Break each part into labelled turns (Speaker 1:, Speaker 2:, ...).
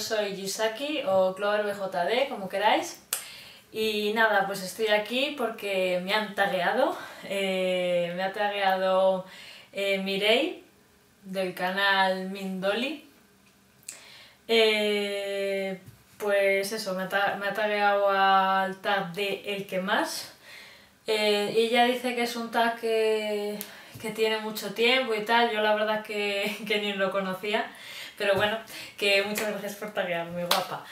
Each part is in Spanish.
Speaker 1: soy Yusaki o Clover BJD, como queráis. Y nada, pues estoy aquí porque me han tagueado, eh, me ha tagueado eh, Mirei del canal Mindoli. Eh, pues eso, me ha, tagueado al tag de El que más. Y ella dice que es un tag que, que tiene mucho tiempo y tal, yo la verdad que, que ni lo conocía. Pero bueno, que muchas gracias por taguearme, guapa.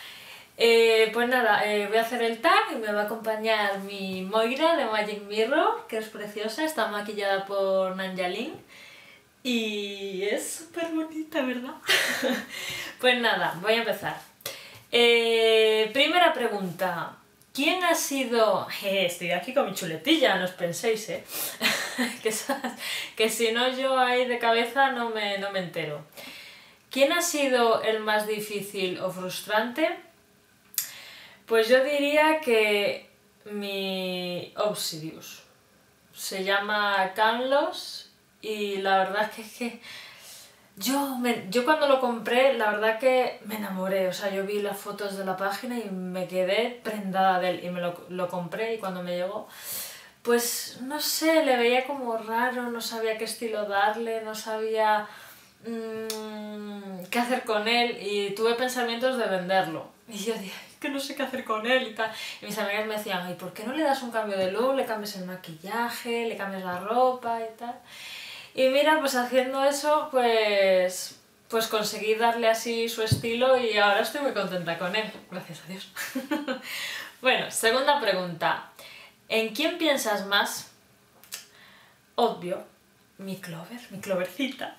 Speaker 1: Eh, pues nada, eh, voy a hacer el tag y me va a acompañar mi Moira de Magic Mirror, que es preciosa, está maquillada por Nanjalin y es súper bonita, ¿verdad? pues nada, voy a empezar. Eh, primera pregunta. ¿Quién ha sido...? estoy aquí con mi chuletilla, no os penséis, ¿eh? que, que si no yo ahí de cabeza no me, no me entero. ¿Quién ha sido el más difícil o frustrante? Pues yo diría que mi Obsidius. Se llama Canlos y la verdad es que, yo, yo cuando lo compré, la verdad que me enamoré. O sea, yo vi las fotos de la página y me quedé prendada de él y me lo, lo compré y cuando me llegó pues no sé, le veía como raro, no sabía qué estilo darle, no sabía mmm, qué hacer con él y tuve pensamientos de venderlo. Y yo dije, que no sé qué hacer con él y tal. Y mis amigas me decían, ¿y por qué no le das un cambio de look? Le cambias el maquillaje, le cambias la ropa y tal. Y mira, pues haciendo eso, pues, pues conseguí darle así su estilo y ahora estoy muy contenta con él. Gracias a Dios. bueno, segunda pregunta. ¿En quién piensas más? Obvio, mi Clover, mi Clovercita.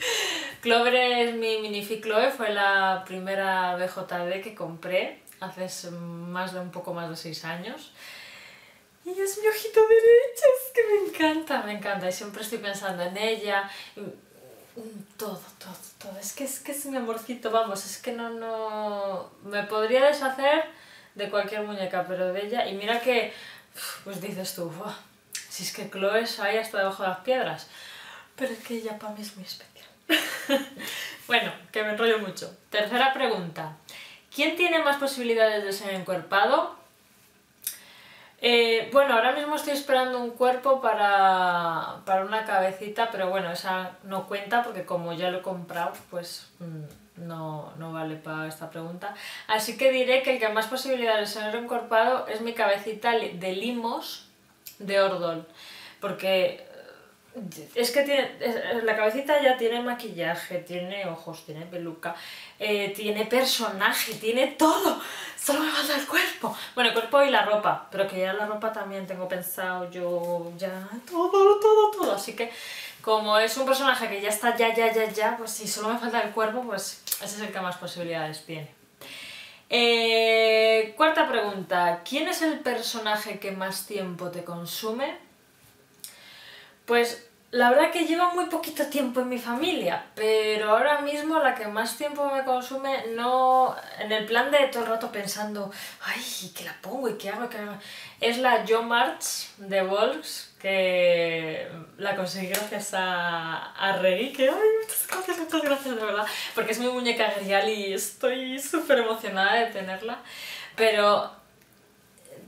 Speaker 1: Clover es mi minific Chloe, fue la primera BJD que compré hace más de un poco más de 6 años. Y es mi ojito derecho, es que me encanta, me encanta. Y siempre estoy pensando en ella. Todo, todo, todo. Es que es, que es mi amorcito, vamos, es que no, no... Me podría deshacer de cualquier muñeca, pero de ella... Y mira que, pues dices tú, si es que Chloe ahí hasta debajo de las piedras. Pero es que ella para mí es muy especial. bueno, que me enrollo mucho. Tercera pregunta. ¿Quién tiene más posibilidades de ser encuerpado? Eh, bueno, ahora mismo estoy esperando un cuerpo para, para, una cabecita, pero bueno, esa no cuenta porque como ya lo he comprado, pues mm, no, no, vale para esta pregunta. Así que diré que el que más posibilidades de ser encuerpado es mi cabecita de limos de Ordol, porque es que tiene, la cabecita ya tiene maquillaje, tiene ojos, tiene peluca, eh, tiene personaje, tiene todo. Solo me falta el cuerpo. Bueno, el cuerpo y la ropa, pero que ya la ropa también tengo pensado yo ya todo, todo, todo. Así que como es un personaje que ya está ya, ya, ya, ya, pues si solo me falta el cuerpo, pues ese es el que más posibilidades tiene. Eh, cuarta pregunta. ¿Quién es el personaje que más tiempo te consume? Pues la verdad que lleva muy poquito tiempo en mi familia, pero ahora mismo la que más tiempo me consume, no en el plan de todo el rato pensando, ay, ¿qué la pongo y qué hago? Qué hago? Es la Jo March de Volks, que la conseguí gracias a, a Rey, que ay, muchas gracias, muchas gracias, de verdad, porque es mi muñeca real y estoy súper emocionada de tenerla, pero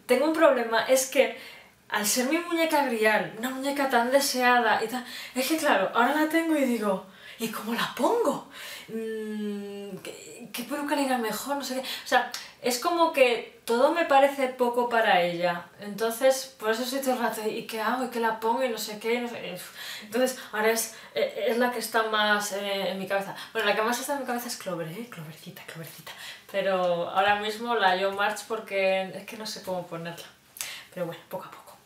Speaker 1: tengo un problema, es que al ser mi muñeca grial, una muñeca tan deseada y tal, es que claro, ahora la tengo y digo, ¿y cómo la pongo? Mm, ¿Qué, qué peluca le mejor? No sé qué. O sea, es como que todo me parece poco para ella. Entonces, por eso estoy todo el rato, ¿y qué hago? ¿Y qué la pongo? Y no sé qué. No sé Entonces, ahora es, eh, es la que está más eh, en mi cabeza. Bueno, la que más está en mi cabeza es Clover, ¿eh? Clovercita, Clovercita. Pero ahora mismo la yo March porque es que no sé cómo ponerla. Pero bueno, poco a poco.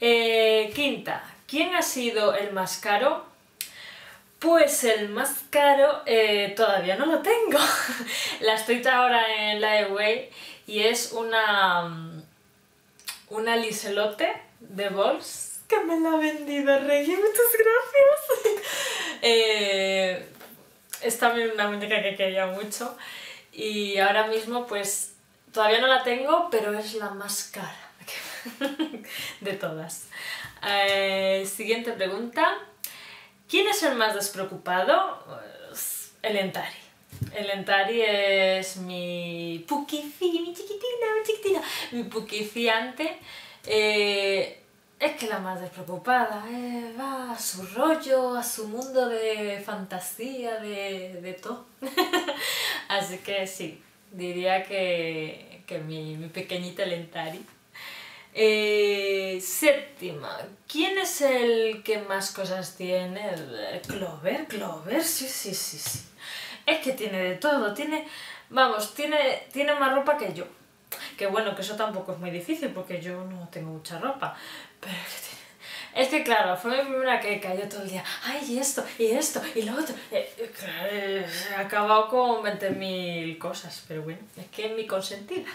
Speaker 1: Eh, quinta, ¿quién ha sido el más caro? Pues el más caro eh, todavía no lo tengo. la estoy ahora en la Away y es una, una liselote de Bols que me la ha vendido Reggie, muchas gracias. eh, es también una muñeca que quería mucho y ahora mismo pues todavía no la tengo, pero es la más cara. de todas. Eh, siguiente pregunta. ¿Quién es el más despreocupado? Pues, el Entari. el Entari es mi pukifi, mi chiquitina, mi chiquitina, mi pukifiante. Eh, es que la más despreocupada, eh, va a su rollo, a su mundo de fantasía, de, de todo. Así que sí, diría que, que mi, mi pequeñita Lentari. Eh, séptima, ¿quién es el que más cosas tiene? Clover, Clover, sí, sí, sí, sí. Es que tiene de todo, tiene, vamos, tiene, tiene más ropa que yo. Que bueno, que eso tampoco es muy difícil porque yo no tengo mucha ropa. Pero es que tiene... Es que claro, fue mi primera que cayó todo el día, ay, y esto, y esto, y lo otro. Eh, eh, claro, he acabado con 20.000 cosas, pero bueno, es que es mi consentida.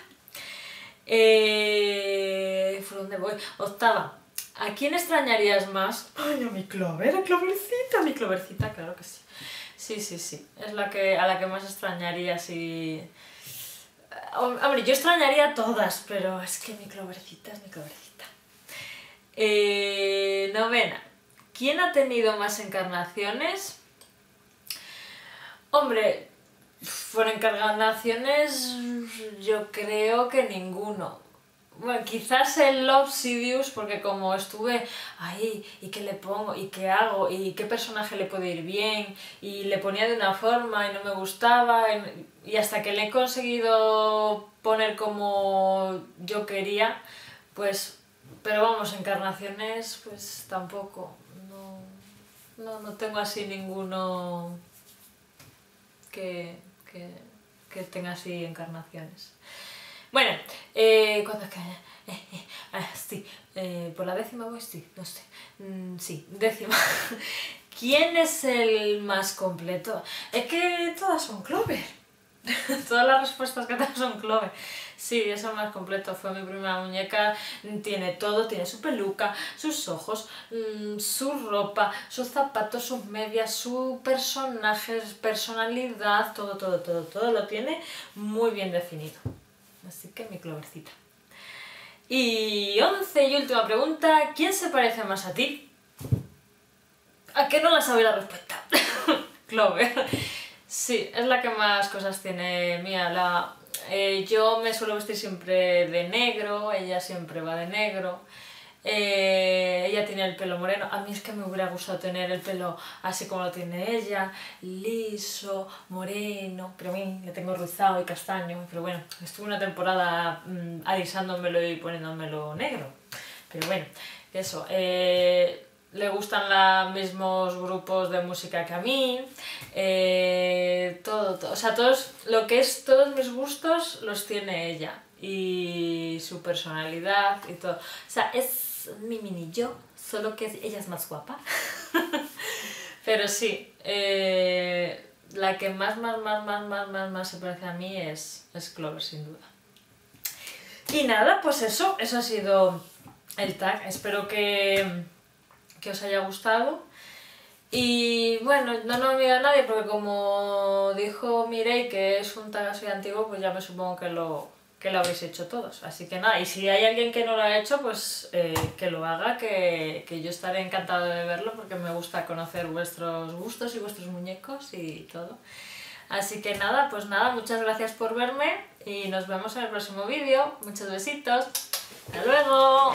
Speaker 1: Eh, ¿Por dónde voy? Octava. ¿A quién extrañarías más? Ay, a mi Clover, a Clovercita, mi Clovercita, claro que sí. Sí, sí, sí. Es la que, a la que más extrañaría si... Hombre, yo extrañaría a todas, pero es que mi Clovercita es mi Clovercita. Eh, novena. ¿Quién ha tenido más encarnaciones? Hombre, por encarnaciones yo creo que ninguno. Bueno, quizás el Obsidious, porque como estuve ahí, y qué le pongo, y qué hago, y qué personaje le puede ir bien, y le ponía de una forma y no me gustaba, y hasta que le he conseguido poner como yo quería, pues, pero vamos, encarnaciones, pues tampoco, no, no, no tengo así ninguno que, que, que tenga así encarnaciones. Bueno, eh, ¿cuándo es que...? Eh, ah, sí, eh, por la décima voy, sí, no sé. Mm, sí, décima. ¿Quién es el más completo? Es que todas son Clover. Todas las respuestas que tengo son Clover. Sí, es el más completo. Fue mi primera muñeca. Tiene todo, tiene su peluca, sus ojos, mm, su ropa, sus zapatos, sus medias, su personaje, personalidad, todo, todo, todo, todo lo tiene muy bien definido. Así que mi Clovercita. Y once y última pregunta. ¿Quién se parece más a ti? ¿A qué no la sabe la respuesta? Clover. Sí, es la que más cosas tiene mía. La, eh, yo me suelo vestir siempre de negro, ella siempre va de negro. Eh, ella tiene el pelo moreno. A mí es que me hubiera gustado tener el pelo así como lo tiene ella, liso, moreno, pero a mí le tengo rizado y castaño. Pero bueno, estuve una temporada mmm, alisándomelo y poniéndomelo negro. Pero bueno, eso. Eh, le gustan los mismos grupos de música que a mí, eh, todo, todo, o sea, todos, lo que es todos mis gustos los tiene ella y su personalidad y todo. O sea, es mi mini yo, solo que ella es más guapa. Pero sí, eh, la que más, más, más, más, más, más, más se parece a mí es, es Clover, sin duda. Y nada, pues eso, eso ha sido el tag. Espero que que os haya gustado. Y bueno, no envío a nadie porque como dijo Mirei que es un tag así antiguo, pues ya me supongo que lo, que lo habéis hecho todos. Así que nada, y si hay alguien que no lo ha hecho, pues eh, que lo haga, que, que yo estaré encantado de verlo porque me gusta conocer vuestros gustos y vuestros muñecos y todo. Así que nada, pues nada, muchas gracias por verme y nos vemos en el próximo vídeo. Muchos besitos. ¡Hasta luego!